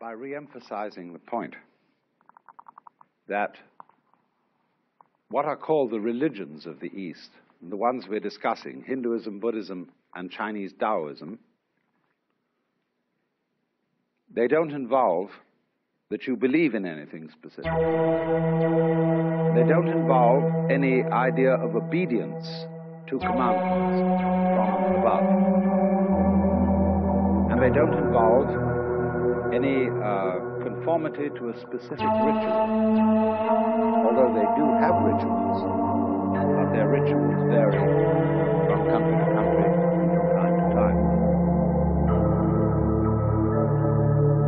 by re emphasizing the point that what are called the religions of the East, the ones we're discussing, Hinduism, Buddhism, and Chinese Taoism, they don't involve that you believe in anything specific. They don't involve any idea of obedience to commandments from above. And they don't involve any uh, conformity to a specific ritual. Although they do have rituals, but their rituals vary from country to country from time to time.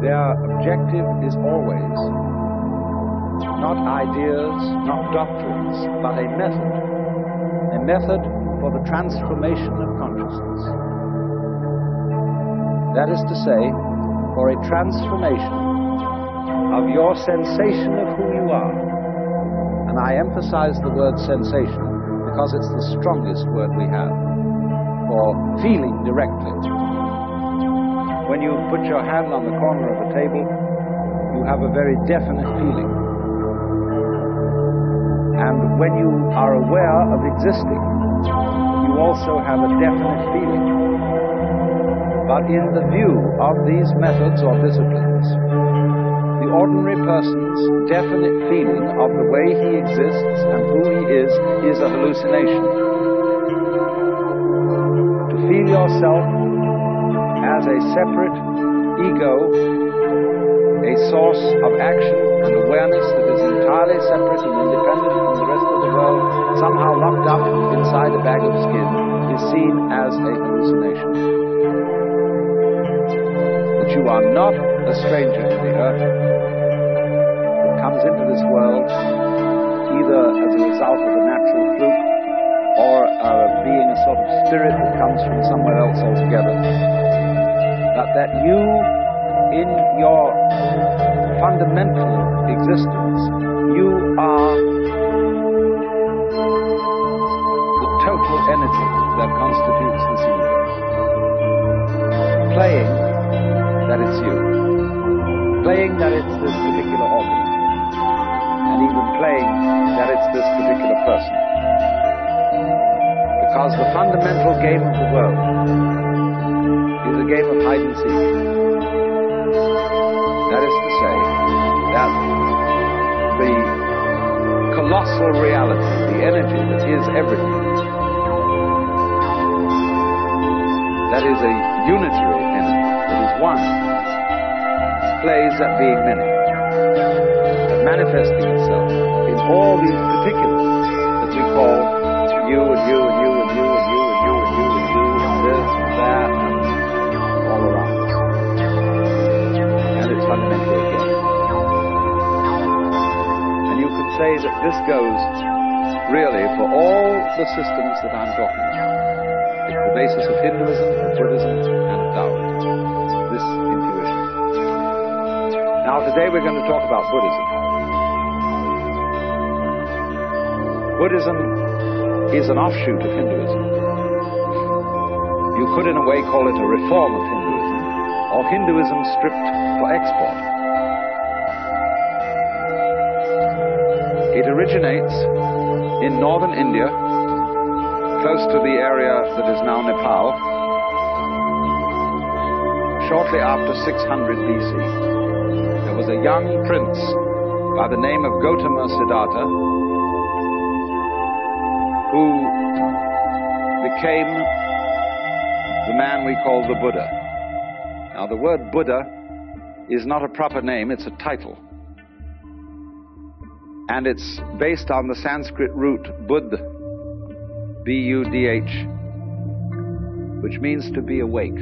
Their objective is always not ideas, not doctrines, but a method. A method for the transformation of consciousness. That is to say, for a transformation of your sensation of who you are. And I emphasize the word sensation because it's the strongest word we have for feeling directly. When you put your hand on the corner of a table, you have a very definite feeling. And when you are aware of existing, you also have a definite feeling. But in the view of these methods or disciplines, the ordinary person's definite feeling of the way he exists and who he is is a hallucination. To feel yourself as a separate ego, a source of action and awareness that is entirely separate and independent from the rest of the world, somehow locked up inside a bag of skin, is seen as a you are not a stranger to the earth, that comes into this world either as a result of a natural fluke or uh, being a sort of spirit that comes from somewhere else altogether. But that you, in your fundamental existence, Playing that it's this particular organ, And even playing that it's this particular person. Because the fundamental game of the world is a game of hide and seek. That is to say, that the colossal reality, the energy that is everything, that is a unitary energy, that is one, plays at being many, manifesting itself in all these particulars that we call you and you and you and you and you and you and you and you and this and that and all around. And it's fundamentally a game. And you could say that this goes really for all the systems that I'm talking about. It's the basis of Hinduism, of Buddhism, and of Taoism. Now today we're going to talk about Buddhism. Buddhism is an offshoot of Hinduism. You could in a way call it a reform of Hinduism, or Hinduism stripped for export. It originates in northern India, close to the area that is now Nepal, shortly after 600 BC. Was a young prince by the name of Gautama Siddhartha who became the man we call the Buddha. Now, the word Buddha is not a proper name, it's a title. And it's based on the Sanskrit root Buddh, B U D H, which means to be awake.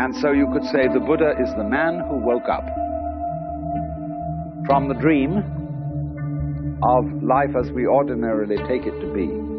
And so you could say the Buddha is the man who woke up from the dream of life as we ordinarily take it to be.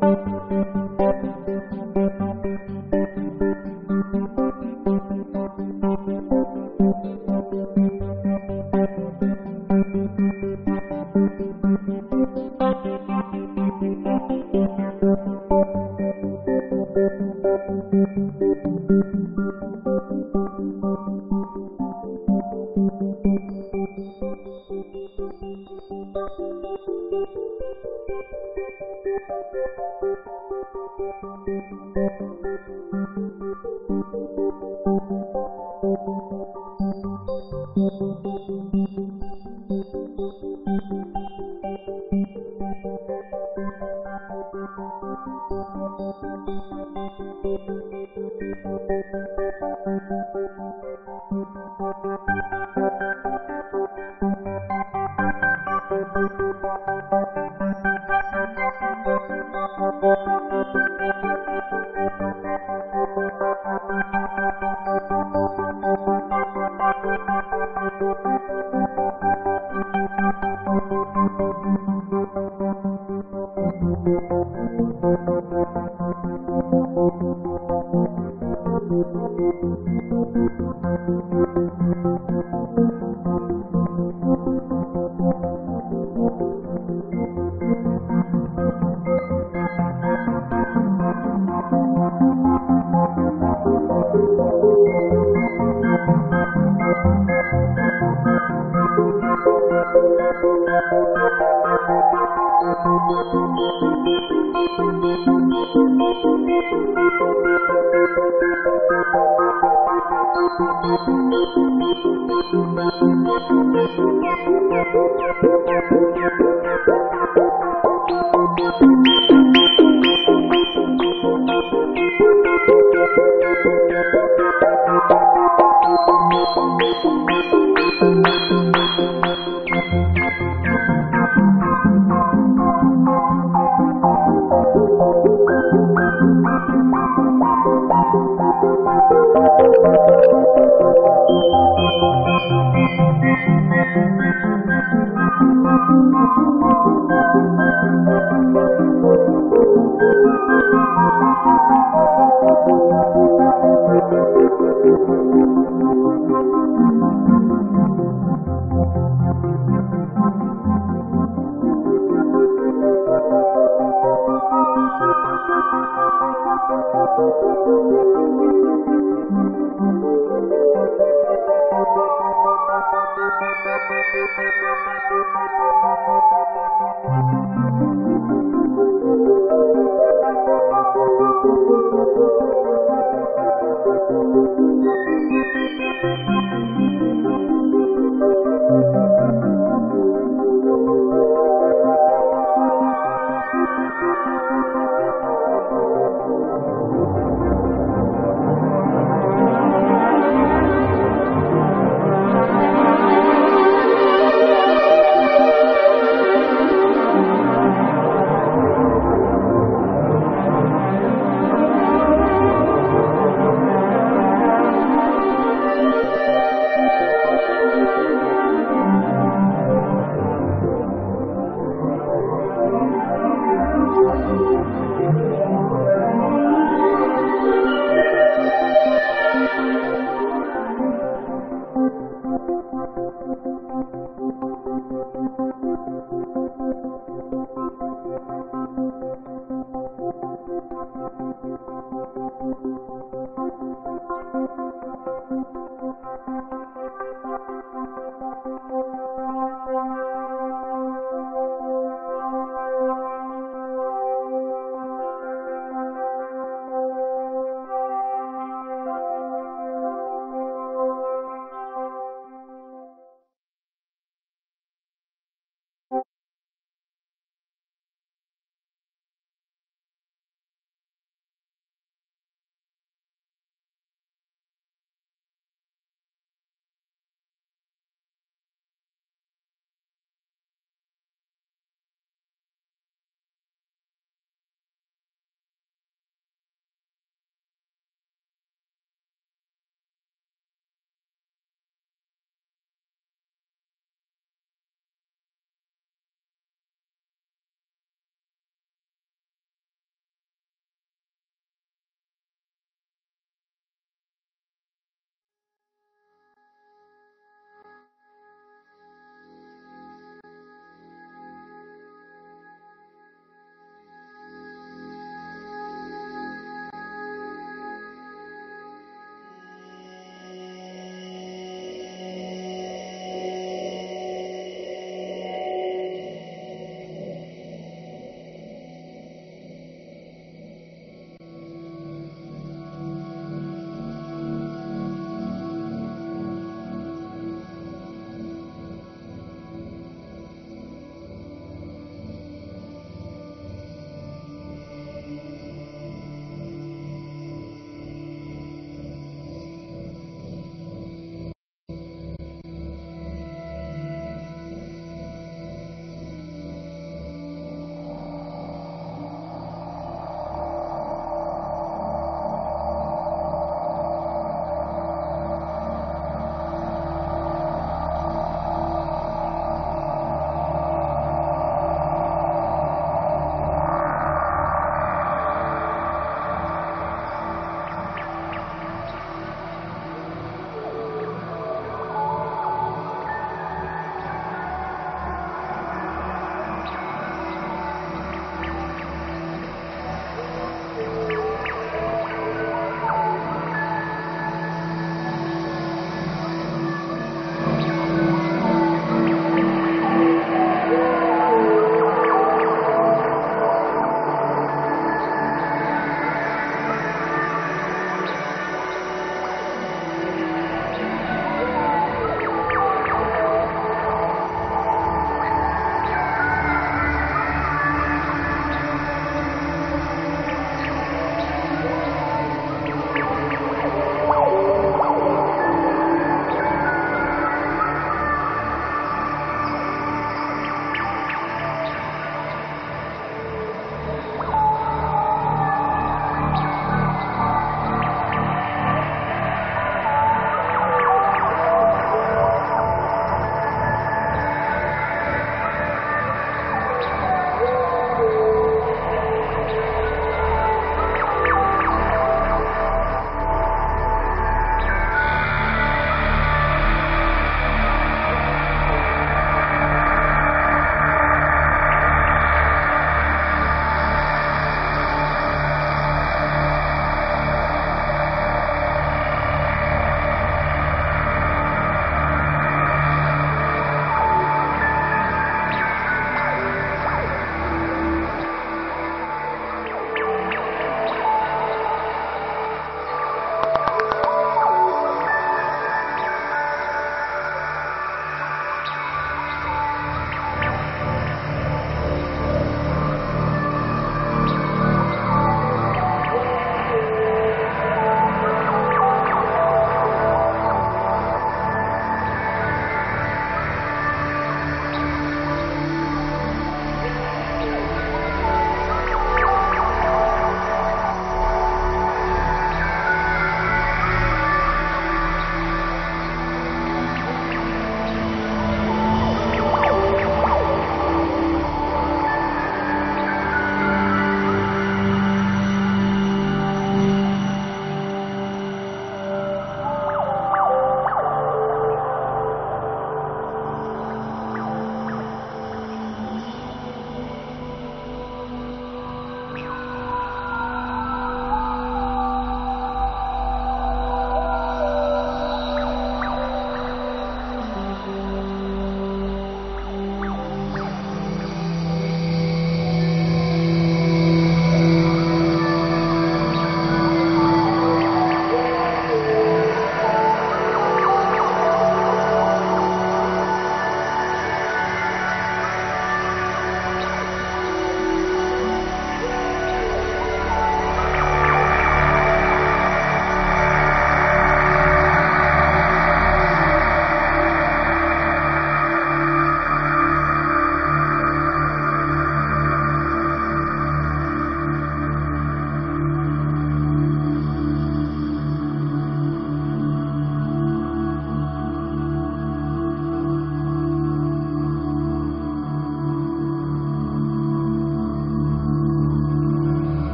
Thank you.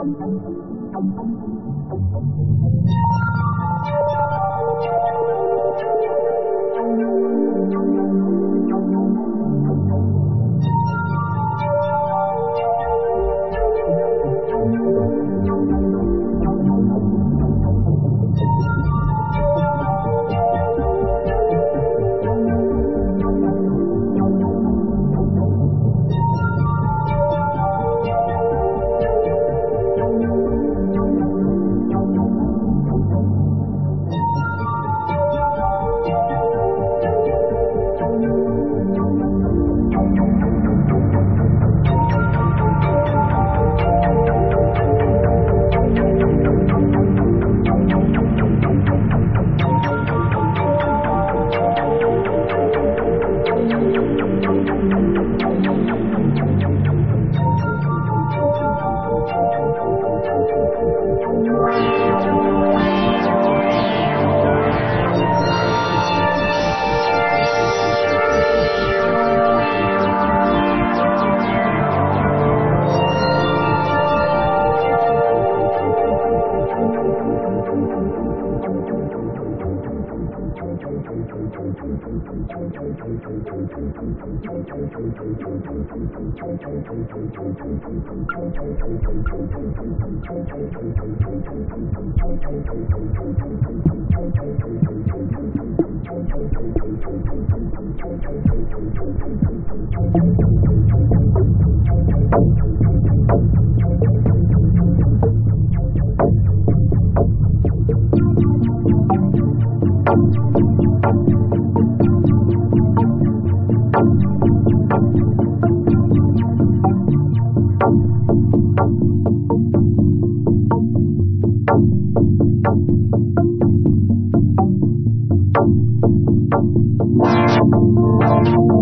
Thank Thank